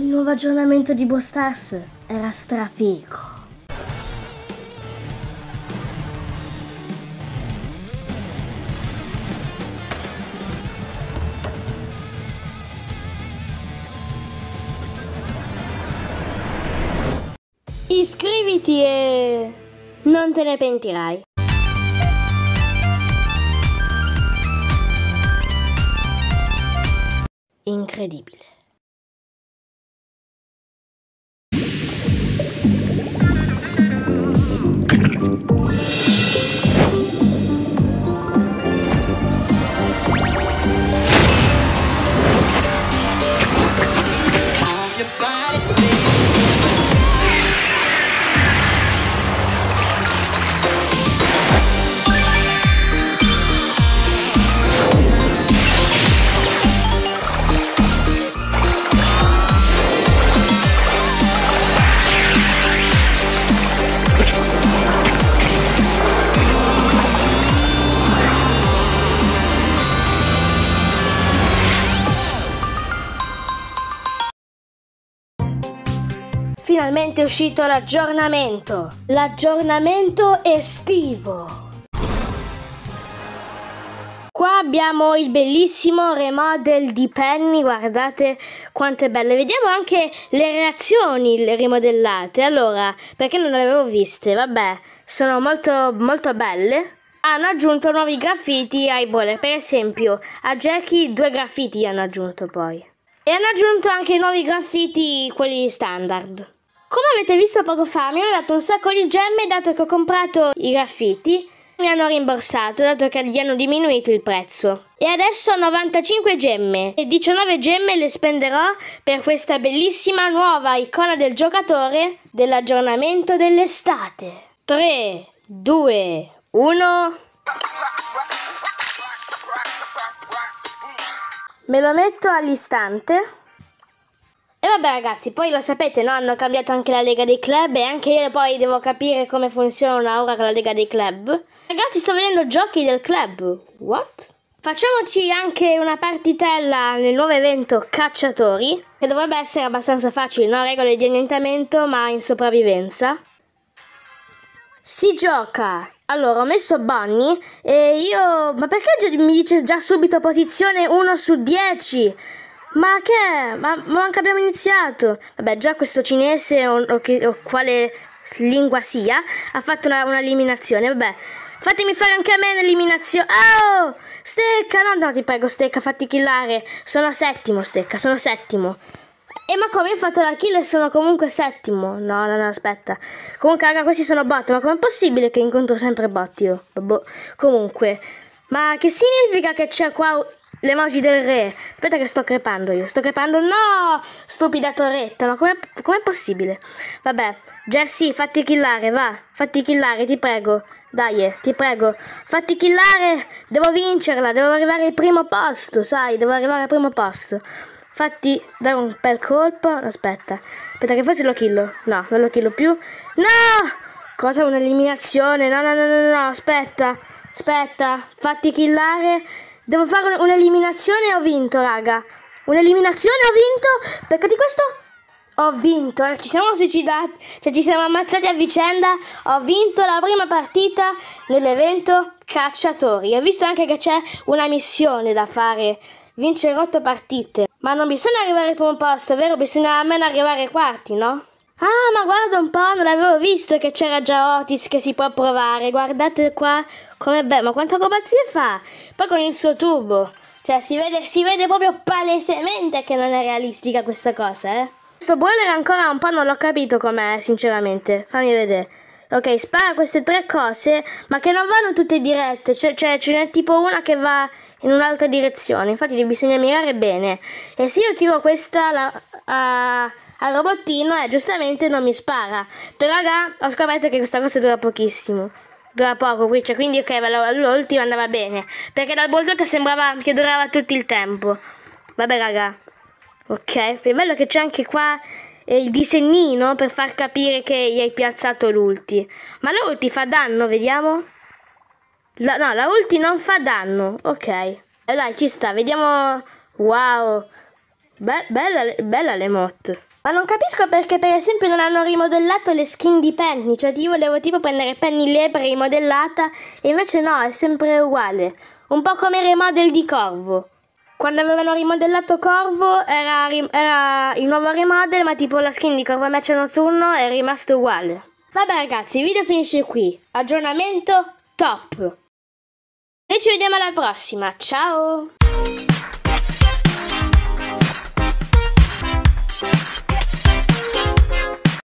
Il nuovo aggiornamento di Bostars era strafico. Iscriviti e non te ne pentirai. Incredibile. Finalmente uscito l'aggiornamento. L'aggiornamento estivo. Qua abbiamo il bellissimo remodel di Penny, guardate quanto è bello. Vediamo anche le reazioni rimodellate. Allora, perché non le avevo viste? Vabbè, sono molto, molto belle. Hanno aggiunto nuovi graffiti ai bolle, per esempio a Jackie due graffiti hanno aggiunto poi. E hanno aggiunto anche nuovi graffiti, quelli standard. Come avete visto poco fa, mi hanno dato un sacco di gemme dato che ho comprato i graffiti. Mi hanno rimborsato dato che gli hanno diminuito il prezzo. E adesso ho 95 gemme e 19 gemme le spenderò per questa bellissima nuova icona del giocatore dell'aggiornamento dell'estate. 3, 2, 1. Me lo metto all'istante. Vabbè ragazzi, poi lo sapete, no? Hanno cambiato anche la Lega dei Club e anche io poi devo capire come funziona ora con la Lega dei Club. Ragazzi, sto vedendo giochi del club. What? Facciamoci anche una partitella nel nuovo evento Cacciatori, che dovrebbe essere abbastanza facile, no? Regole di orientamento, ma in sopravvivenza. Si gioca. Allora, ho messo Bunny e io... Ma perché mi dice già subito posizione 1 su 10? Ma che? Ma, ma manca abbiamo iniziato. Vabbè, già questo cinese o, o, che, o quale lingua sia ha fatto una, un'eliminazione. Vabbè, fatemi fare anche a me un'eliminazione. Oh! Stecca, no, no, ti prego, Stecca, fatti killare. Sono settimo, Stecca, sono settimo. E ma come ho fatto la kill e sono comunque settimo? No, no, no, aspetta. Comunque, raga, questi sono bot. Ma com'è possibile che incontro sempre bot io? Boh. Comunque, ma che significa che c'è qua l'emoji del re? Aspetta che sto crepando io. Sto crepando. No! Stupida torretta. Ma com'è, com'è possibile? Vabbè. Jessie, fatti killare, va. Fatti killare, ti prego. Dai, eh, ti prego. Fatti killare. Devo vincerla. Devo arrivare al primo posto, sai? Devo arrivare al primo posto. Fatti dare un bel colpo. Aspetta. Aspetta che forse lo killo. No, non lo killo più. No! Cosa? Un'eliminazione? No, no, no, no, no. Aspetta. Aspetta. Fatti killare. Devo fare un'eliminazione e ho vinto, raga. Un'eliminazione ho vinto. Perché di questo ho vinto. Ci siamo suicidati. Cioè ci siamo ammazzati a vicenda. Ho vinto la prima partita nell'evento cacciatori. Ho visto anche che c'è una missione da fare. Vincere 8 partite. Ma non bisogna arrivare al primo posto, vero? Bisogna almeno arrivare ai quarti, no? Ah, ma guarda un po', non l'avevo visto che c'era già Otis che si può provare. Guardate qua come bello, ma quanta acrobazie fa? Poi con il suo tubo. Cioè, si vede, si vede proprio palesemente che non è realistica questa cosa, eh? Questo boiler ancora un po' non l'ho capito com'è, sinceramente. Fammi vedere. Ok, spara queste tre cose, ma che non vanno tutte dirette. Cioè, cioè ce n'è tipo una che va in un'altra direzione. Infatti bisogna mirare bene. E se io tiro questa la, a, al robottino, eh, giustamente non mi spara. Però raga, ho scoperto che questa cosa dura pochissimo. Dura poco, cioè, quindi ok, l'ultima andava bene. Perché dal bulldog sembrava che durava tutto il tempo. Vabbè raga. Ok, è bello che c'è anche qua il disegnino per far capire che gli hai piazzato l'ulti. Ma la ulti fa danno, vediamo. La, no, la ulti non fa danno. Ok. E dai, ci sta. Vediamo. Wow. Be bella, bella l'emote. Ma non capisco perché per esempio non hanno rimodellato le skin di Penny, cioè io volevo tipo prendere Penny Lepre rimodellata e invece no, è sempre uguale. Un po' come il remodel di Corvo. Quando avevano rimodellato Corvo era, era il nuovo remodel, ma tipo la skin di Corvo Match Notturno è rimasto uguale. Vabbè ragazzi, il video finisce qui. Aggiornamento top. Noi ci vediamo alla prossima, ciao!